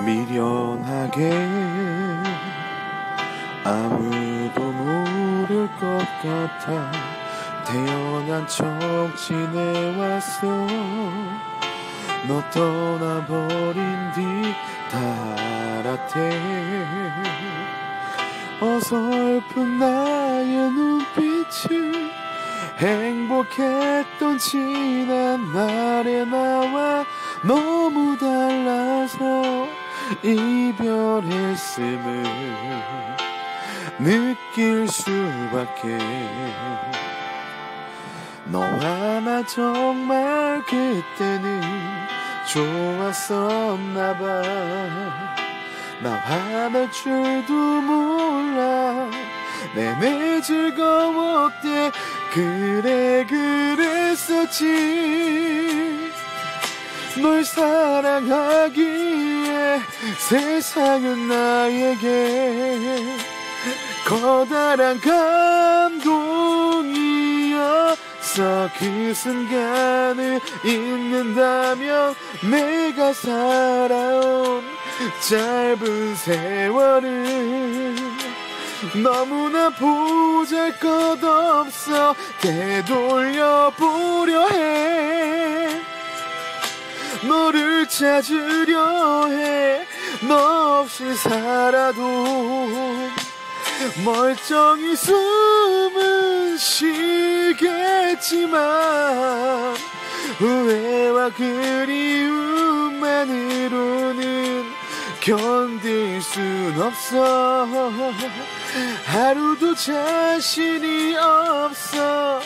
미련하게 아무도 모를 것 같아 태어난 척 지내왔어. 너 떠나버린 뒤 달아태. 어설픈 나의 눈빛을 행복했던 지난 날의 나와 달라서 이별했음을 느낄 수밖에. 너와 나 정말 그때는 좋았었나 봐. 나 화날 줄도 몰라. 내내 즐거웠대. 그래 그랬었지. 널 사랑하기에 세상은 나에게 커다란 감동이었어 그 순간을 잊는다면 내가 살아온 짧은 세월을 너무나 보잘 것 없어 되돌려 보려 해. 너를 찾으려 해 너 없이 살아도 멀쩡히 숨은 쉬겠지만 후회와 그리움만으로는 견딜 순 없어. 하루도 자신이 없어